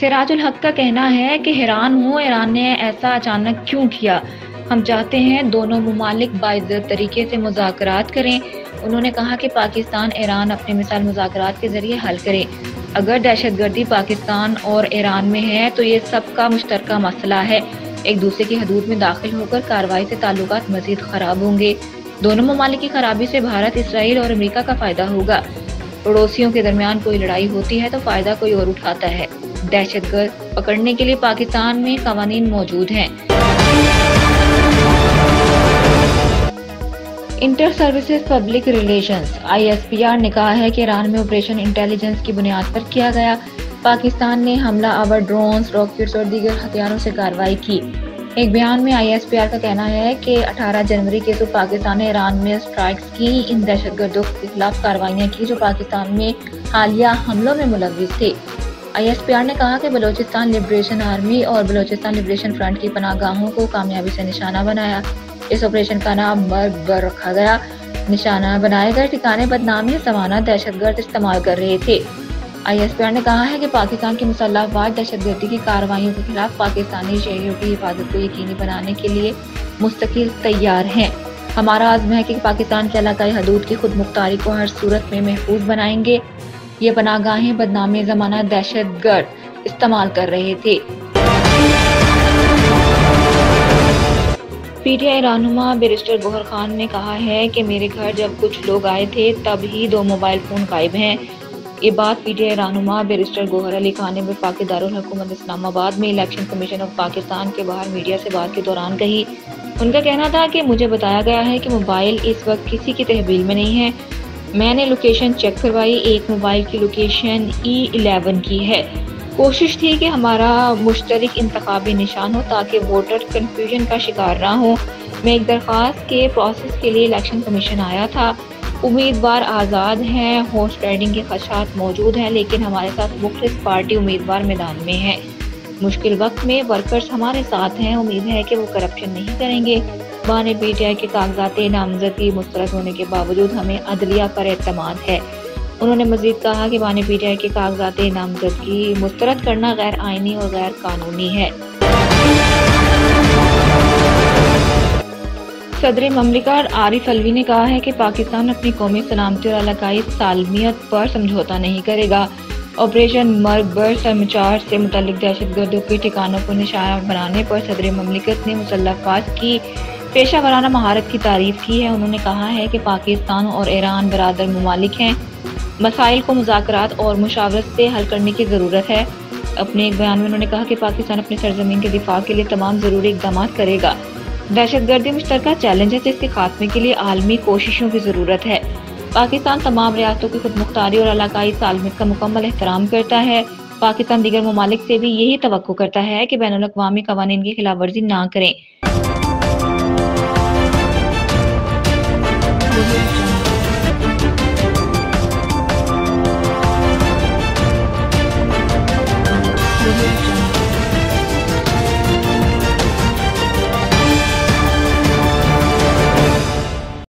सिराजुल हक का कहना है कि हैरान हूँ ईरान ने ऐसा अचानक क्यों किया? हम चाहते हैं दोनों ममालिक तरीके से मुजाकरात करें। उन्होंने कहा कि पाकिस्तान, ईरान अपने मिसाल मुजाकरात के ज़रिए हल करे। अगर दहशत गर्दी पाकिस्तान और ईरान में है तो ये सबका मुश्तर मसला है। एक दूसरे की हदूद में दाखिल होकर कार्रवाई से ताल्लुक मजीद खराब होंगे। दोनों ममालिक की खराबी से भारत, इसराइल और अमेरिका का फ़ायदा होगा। पड़ोसियों के दरमियान कोई लड़ाई होती है तो फ़ायदा कोई और उठाता है। दहशत गर्द पकड़ने के लिए पाकिस्तान में कवानीन मौजूद हैं। Inter services public relations ISPR ने कहा है कि ईरान में ऑपरेशन इंटेलिजेंस की बुनियाद पर किया गया। पाकिस्तान ने हमला आवर ड्रोन्स रॉकेट्स और दीगर हथियारों से कार्रवाई की। एक बयान में आईएसपीआर का कहना है कि 18 जनवरी के तो पाकिस्तान ने ईरान में स्ट्राइक्स की। इन दहशत गर्दों के खिलाफ कार्रवाइयाँ की जो पाकिस्तान में हालिया हमलों में मुलविस थे। आईएसपीआर ने कहा कि बलोचिस्तान लिबरेशन आर्मी और बलोचिस्तान लिबरेशन फ्रंट की पनागाहों को कामयाबी से निशाना बनाया। इस ऑपरेशन का नाम मर्ग बर रखा गया। निशाना बनाए गए ठिकाने बदनामी जमाना दहशत गर्द इस्तेमाल कर रहे थे। आईएसपीआर ने कहा है कि पाकिस्तान की दहशत गर्दी की कार्रवाई के खिलाफ पाकिस्तानी शहरियों की हिफाजत को यकीनी बनाने के लिए मुस्तकिल तैयार हैं। हमारा आज़म है कि पाकिस्तान के इलाकाई हदूद की खुद मुख्तारी को हर सूरत में महफूज बनाएँगे। ये पनागाहें बदनामी जमाना दहशत गर्द इस्तेमाल कर रहे थे। पीटीआई रहनुमा बैरिस्टर गोहर खान ने कहा है कि मेरे घर जब कुछ लोग आए थे, तब ही दो मोबाइल फ़ोन गायब हैं। ये बात पीटीआई रहनुमा बैरिस्टर गोहर अली खान ने वफाक दारकूमत इस्लामाबाद में इलेक्शन कमीशन ऑफ़ पाकिस्तान के बाहर मीडिया से बात के दौरान कही। उनका कहना था कि मुझे बताया गया है कि मोबाइल इस वक्त किसी की तहवील में नहीं है। मैंने लोकेशन चेक करवाई, एक मोबाइल की लोकेशन ई इलेवन की है। कोशिश थी कि हमारा मुश्तरक इंतबी निशान हो ताकि वोटर कन्फ्यूज़न का शिकार ना हो। मैं एक दरख्वास्त के प्रोसेस के लिए इलेक्शन कमीशन आया था। उम्मीदवार आज़ाद हैं हॉर्स राइडिंग के खदशात मौजूद हैं, लेकिन हमारे साथ मुख्त पार्टी उम्मीदवार मैदान में हैं। मुश्किल वक्त में वर्कर्स हमारे साथ हैं, उम्मीद है कि वो करप्शन नहीं करेंगे। बाने पी टी आई के कागजात नामजदगी मुस्तरद होने के बावजूद हमें अदलिया पर अतमाद है। उन्होंने मजीद कहा कि बानी पी के कागजात नामजदगी मुस्तरद करना गैर आइनी और गैर कानूनी है। सदर ममलिका आरिफ अलवी ने कहा है कि पाकिस्तान अपनी कौमी सलामती और इलाकाई सालमियत पर समझौता नहीं करेगा। ऑपरेशन मर्ग बर समाचार से मुतल दहशत गर्दों के ठिकानों को निशाना बनाने पर सदर ममलिकत ने मुसल्लाफात की पेशा वराना महारत की तारीफ़ की है। उन्होंने कहा है कि पाकिस्तान और ईरान बरदर ममालिक हैं। मसाइल को मुजाकर और मुशावरत से हल करने की ज़रूरत है। अपने एक बयान में उन्होंने कहा कि पाकिस्तान अपनी सरजमीन के दिफा के लिए तमाम ज़रूरी इकदाम करेगा। दहशत गर्दी मुश्तर चैलेंज है जिसके खात्मे के लिए आलमी कोशिशों की ज़रूरत है। पाकिस्तान तमाम रियासतों की खुद मुख्तारी और इलाकाई सालमियत का मुकम्मल एहतराम करता है। पाकिस्तान दीगर ममालिक से भी यही तो करता है कि बैन अवी कवानीन की खिलाफ वर्जी ना करें। for you.